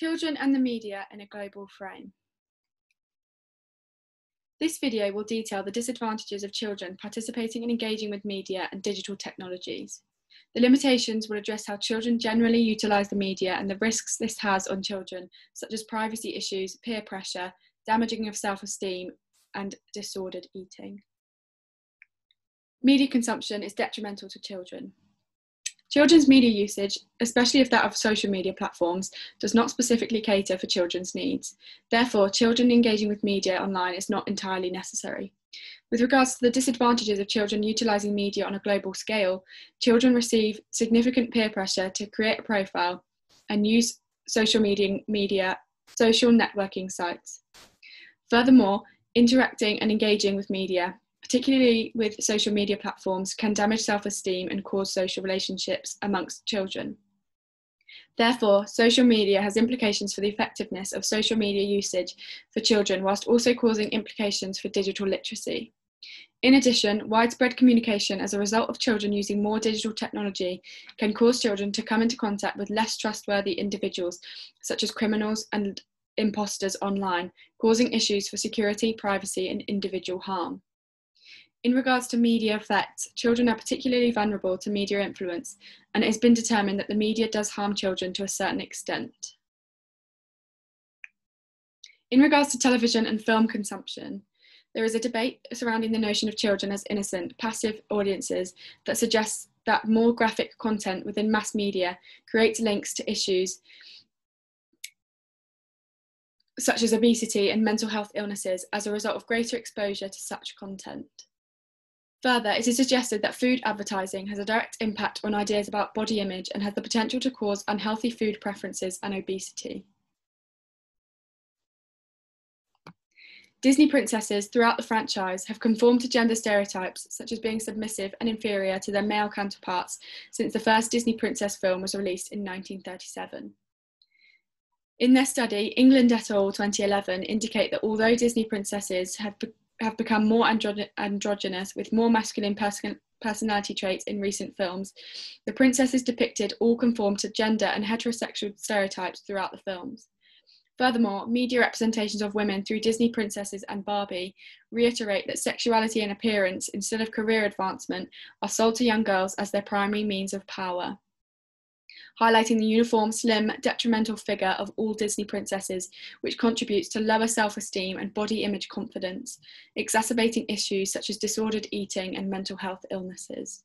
Children and the media in a global frame. This video will detail the disadvantages of children participating and engaging with media and digital technologies. The limitations will address how children generally utilise the media and the risks this has on children, such as privacy issues, peer pressure, damaging of self esteem, and disordered eating. Media consumption is detrimental to children. Children's media usage, especially if that of social media platforms, does not specifically cater for children's needs. Therefore, children engaging with media online is not entirely necessary. With regards to the disadvantages of children utilising media on a global scale, children receive significant peer pressure to create a profile and use social media, media social networking sites. Furthermore, interacting and engaging with media particularly with social media platforms, can damage self esteem and cause social relationships amongst children. Therefore, social media has implications for the effectiveness of social media usage for children, whilst also causing implications for digital literacy. In addition, widespread communication as a result of children using more digital technology can cause children to come into contact with less trustworthy individuals, such as criminals and imposters online, causing issues for security, privacy, and individual harm. In regards to media effects, children are particularly vulnerable to media influence, and it has been determined that the media does harm children to a certain extent. In regards to television and film consumption, there is a debate surrounding the notion of children as innocent, passive audiences that suggests that more graphic content within mass media creates links to issues such as obesity and mental health illnesses as a result of greater exposure to such content. Further, it is suggested that food advertising has a direct impact on ideas about body image and has the potential to cause unhealthy food preferences and obesity. Disney princesses throughout the franchise have conformed to gender stereotypes, such as being submissive and inferior to their male counterparts, since the first Disney princess film was released in 1937. In their study, England et al. 2011 indicate that although Disney princesses have have become more andro- androgynous with more masculine personality traits in recent films. The princesses depicted all conform to gender and heterosexual stereotypes throughout the films. Furthermore, media representations of women through Disney princesses and Barbie reiterate that sexuality and appearance, instead of career advancement, are sold to young girls as their primary means of power highlighting the uniform, slim, detrimental figure of all Disney princesses, which contributes to lower self esteem and body image confidence, exacerbating issues such as disordered eating and mental health illnesses.